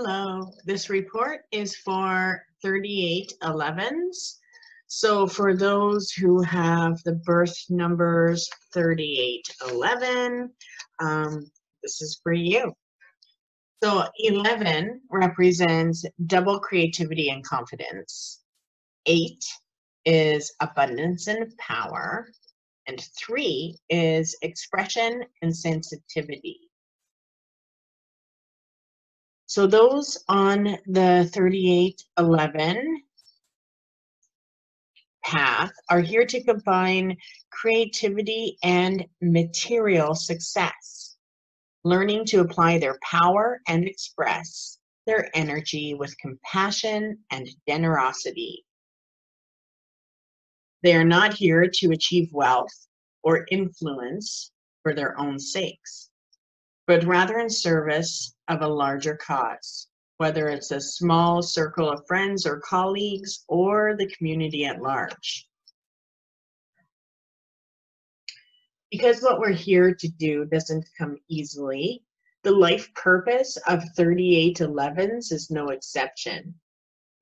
Hello, this report is for 3811s. So for those who have the birth numbers 3811, um, this is for you. So 11 represents double creativity and confidence. 8 is abundance and power. And 3 is expression and sensitivity. So those on the 3811 path are here to combine creativity and material success, learning to apply their power and express their energy with compassion and generosity. They are not here to achieve wealth or influence for their own sakes but rather in service of a larger cause, whether it's a small circle of friends or colleagues or the community at large. Because what we're here to do doesn't come easily, the life purpose of 3811s is no exception.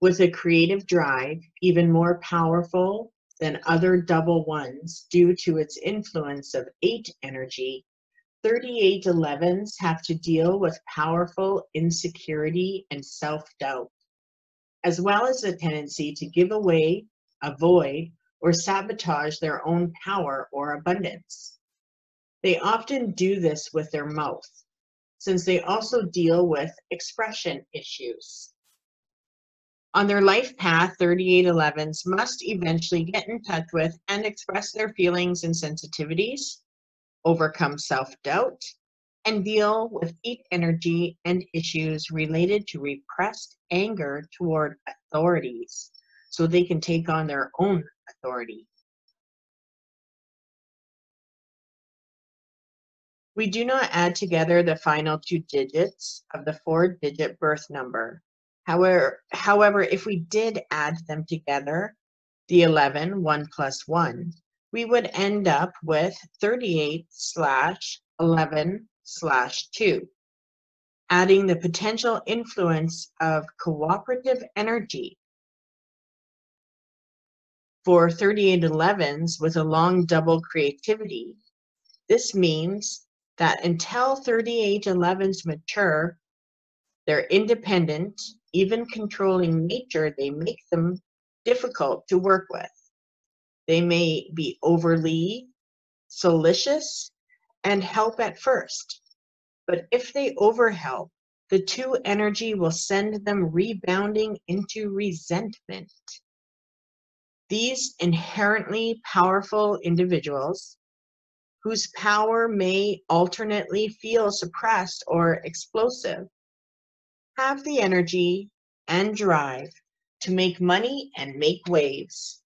With a creative drive, even more powerful than other double ones due to its influence of 8 energy 3811s have to deal with powerful insecurity and self-doubt, as well as a tendency to give away, avoid, or sabotage their own power or abundance. They often do this with their mouth, since they also deal with expression issues. On their life path, 3811s must eventually get in touch with and express their feelings and sensitivities, overcome self-doubt, and deal with deep energy and issues related to repressed anger toward authorities so they can take on their own authority. We do not add together the final two digits of the four-digit birth number. However, however, if we did add them together, the 11, 1 plus 1, we would end up with 38 slash 11 slash 2, adding the potential influence of cooperative energy for 38 11s with a long double creativity. This means that until 38 11s mature, their independent, even controlling nature, they make them difficult to work with. They may be overly solicitous and help at first, but if they overhelp, the two energy will send them rebounding into resentment. These inherently powerful individuals, whose power may alternately feel suppressed or explosive, have the energy and drive to make money and make waves.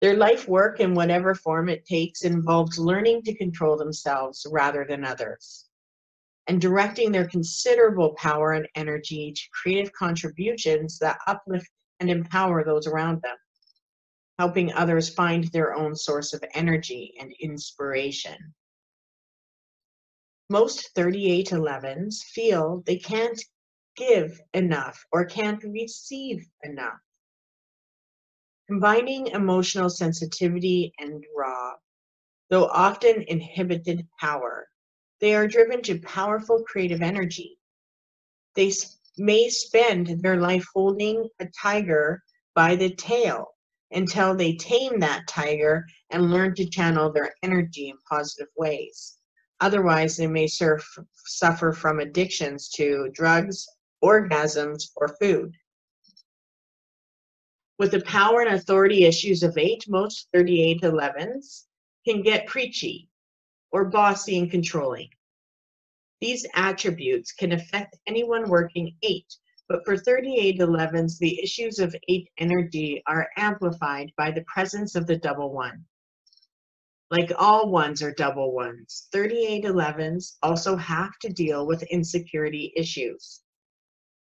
Their life work, in whatever form it takes, involves learning to control themselves rather than others and directing their considerable power and energy to creative contributions that uplift and empower those around them, helping others find their own source of energy and inspiration. Most 3811s feel they can't give enough or can't receive enough. Combining emotional sensitivity and raw, though often inhibited power, they are driven to powerful creative energy. They may spend their life holding a tiger by the tail until they tame that tiger and learn to channel their energy in positive ways. Otherwise, they may surf, suffer from addictions to drugs, orgasms, or food. With the power and authority issues of 8, most 3811s can get preachy or bossy and controlling. These attributes can affect anyone working 8, but for 3811s, the issues of 8 energy are amplified by the presence of the double 1. Like all ones are double ones, 3811s also have to deal with insecurity issues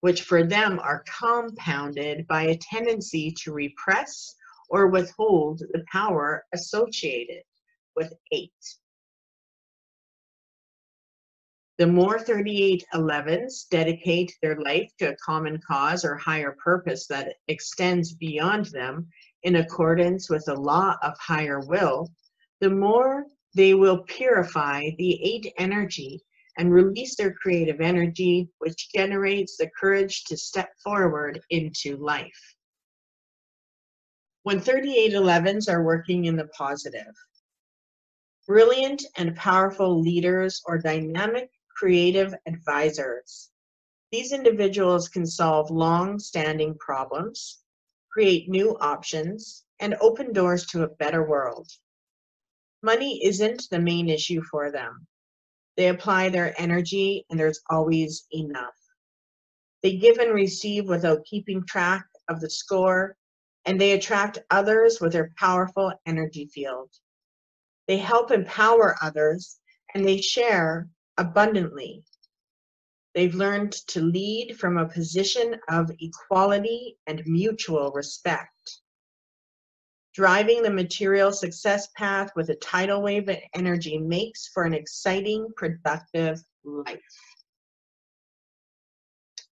which for them are compounded by a tendency to repress or withhold the power associated with eight. The more 3811s dedicate their life to a common cause or higher purpose that extends beyond them in accordance with the law of higher will, the more they will purify the eight energy and release their creative energy, which generates the courage to step forward into life. When 3811s are working in the positive, brilliant and powerful leaders or dynamic creative advisors. These individuals can solve long standing problems, create new options, and open doors to a better world. Money isn't the main issue for them. They apply their energy and there's always enough. They give and receive without keeping track of the score, and they attract others with their powerful energy field. They help empower others and they share abundantly. They've learned to lead from a position of equality and mutual respect driving the material success path with a tidal wave of energy makes for an exciting, productive life.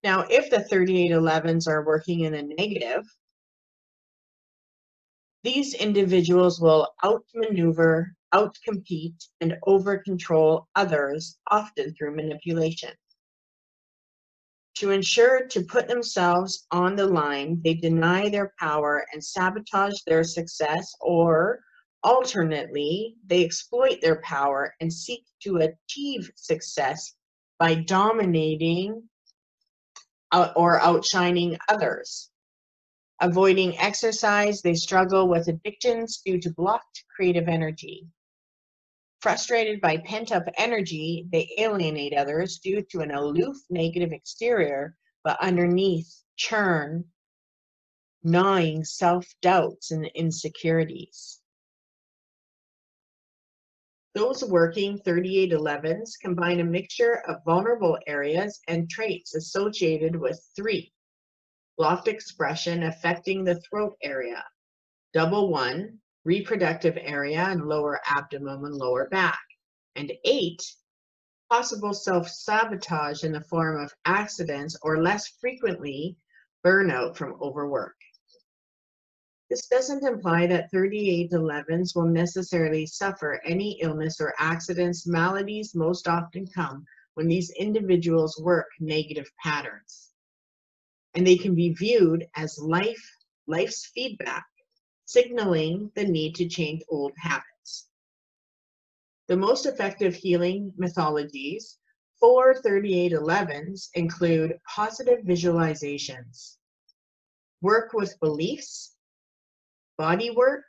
Now, if the 3811s are working in a negative, these individuals will outmaneuver, outcompete, and overcontrol others, often through manipulation. To ensure to put themselves on the line, they deny their power and sabotage their success, or alternately, they exploit their power and seek to achieve success by dominating uh, or outshining others. Avoiding exercise, they struggle with addictions due to blocked creative energy. Frustrated by pent up energy, they alienate others due to an aloof negative exterior, but underneath churn, gnawing self doubts and insecurities. Those working 3811s combine a mixture of vulnerable areas and traits associated with three loft expression affecting the throat area, double one, reproductive area and lower abdomen and lower back. And eight, possible self-sabotage in the form of accidents or less frequently burnout from overwork. This doesn't imply that 3811s will necessarily suffer any illness or accidents. Maladies most often come when these individuals work negative patterns. And they can be viewed as life, life's feedback signaling the need to change old habits. The most effective healing methodologies for 3811s include positive visualizations, work with beliefs, body work,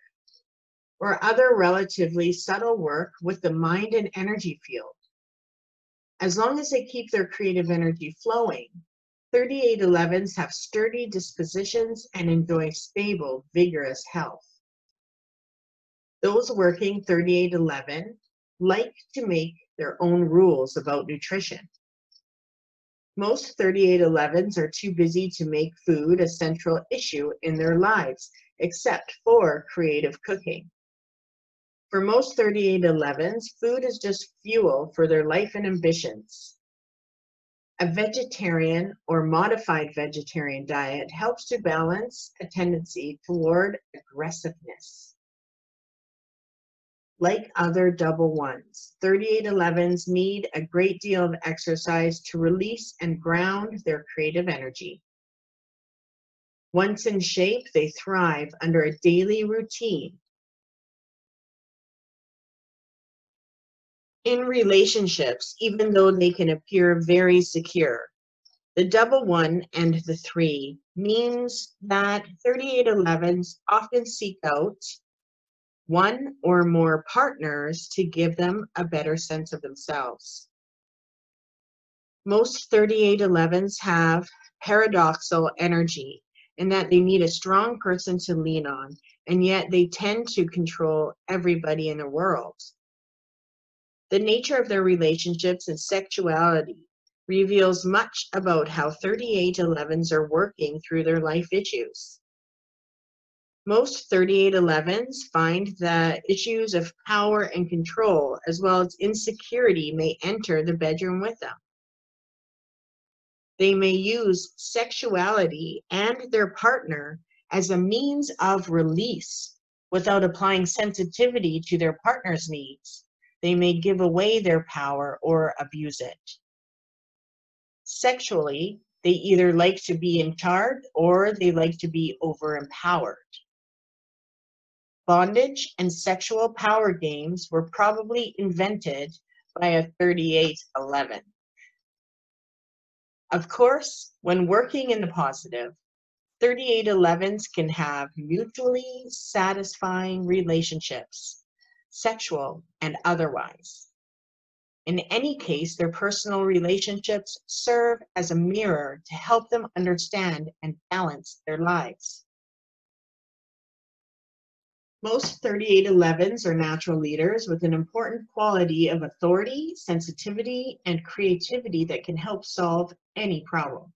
or other relatively subtle work with the mind and energy field. As long as they keep their creative energy flowing, 3811s have sturdy dispositions and enjoy stable, vigorous health. Those working 3811 like to make their own rules about nutrition. Most 3811s are too busy to make food a central issue in their lives, except for creative cooking. For most 3811s, food is just fuel for their life and ambitions. A vegetarian or modified vegetarian diet helps to balance a tendency toward aggressiveness. Like other double ones, 3811s need a great deal of exercise to release and ground their creative energy. Once in shape, they thrive under a daily routine in relationships, even though they can appear very secure. The double one and the three means that 3811s often seek out one or more partners to give them a better sense of themselves. Most 3811s have paradoxal energy in that they need a strong person to lean on, and yet they tend to control everybody in the world. The nature of their relationships and sexuality reveals much about how 3811s are working through their life issues. Most 3811s find that issues of power and control, as well as insecurity, may enter the bedroom with them. They may use sexuality and their partner as a means of release without applying sensitivity to their partner's needs. They may give away their power or abuse it. Sexually, they either like to be in charge or they like to be over empowered. Bondage and sexual power games were probably invented by a 3811. Of course, when working in the positive, 3811s can have mutually satisfying relationships, sexual and otherwise. In any case, their personal relationships serve as a mirror to help them understand and balance their lives. Most 3811s are natural leaders with an important quality of authority, sensitivity, and creativity that can help solve any problem.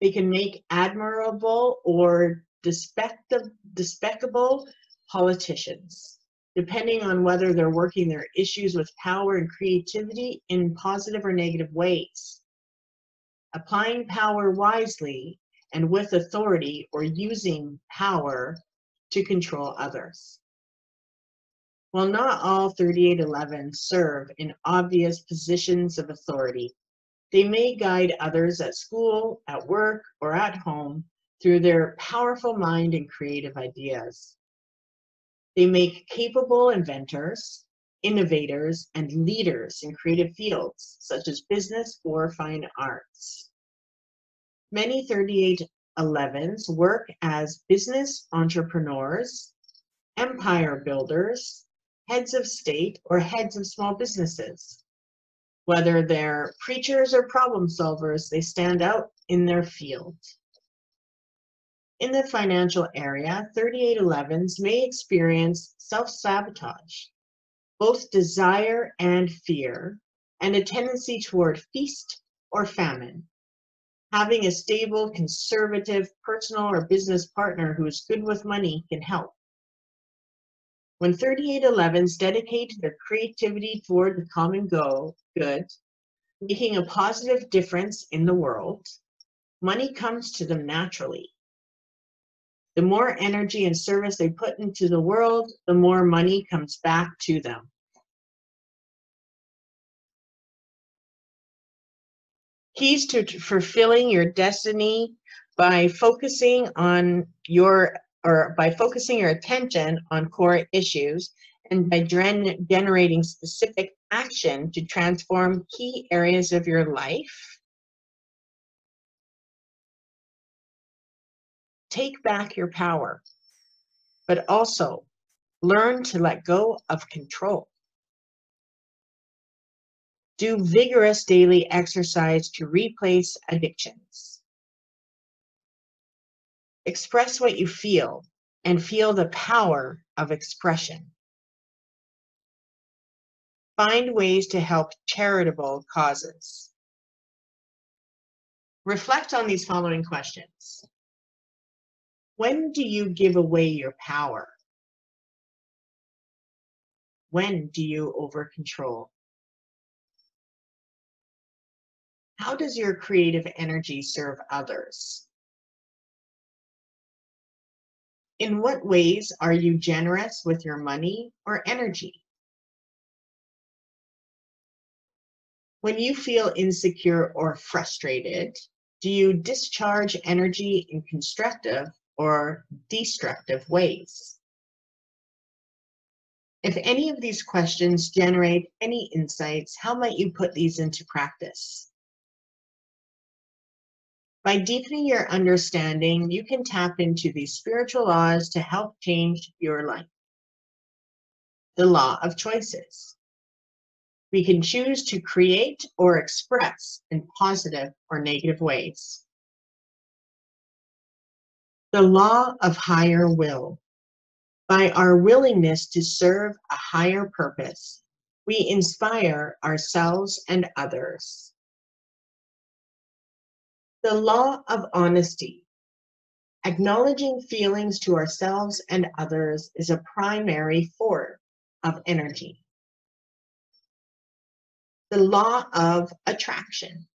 They can make admirable or despicable politicians depending on whether they're working their issues with power and creativity in positive or negative ways. Applying power wisely and with authority or using power to control others. While not all 3811 serve in obvious positions of authority, they may guide others at school, at work, or at home through their powerful mind and creative ideas. They make capable inventors, innovators, and leaders in creative fields such as business or fine arts. Many 3811s work as business entrepreneurs, empire builders, heads of state, or heads of small businesses. Whether they're preachers or problem solvers, they stand out in their field. In the financial area, 3811s may experience self-sabotage, both desire and fear, and a tendency toward feast or famine. Having a stable, conservative, personal or business partner who is good with money can help. When 3811s dedicate their creativity toward the common goal, good, making a positive difference in the world, money comes to them naturally. The more energy and service they put into the world, the more money comes back to them. Keys to fulfilling your destiny by focusing on your or by focusing your attention on core issues and by generating specific action to transform key areas of your life take back your power, but also learn to let go of control. Do vigorous daily exercise to replace addictions. Express what you feel and feel the power of expression. Find ways to help charitable causes. Reflect on these following questions. When do you give away your power? When do you over control? How does your creative energy serve others? In what ways are you generous with your money or energy? When you feel insecure or frustrated, do you discharge energy in constructive or destructive ways? If any of these questions generate any insights, how might you put these into practice? By deepening your understanding, you can tap into these spiritual laws to help change your life. The law of choices. We can choose to create or express in positive or negative ways. The law of higher will. By our willingness to serve a higher purpose, we inspire ourselves and others. The law of honesty. Acknowledging feelings to ourselves and others is a primary form of energy. The law of attraction.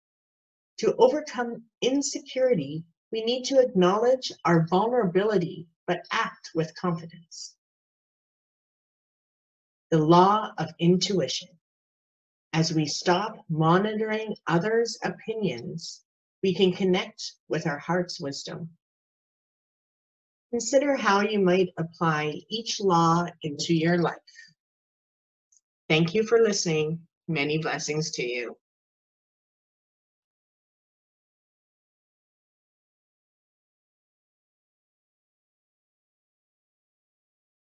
To overcome insecurity, we need to acknowledge our vulnerability but act with confidence. The law of intuition. As we stop monitoring others' opinions, we can connect with our heart's wisdom. Consider how you might apply each law into your life. Thank you for listening. Many blessings to you.